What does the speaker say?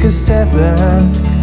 take a step back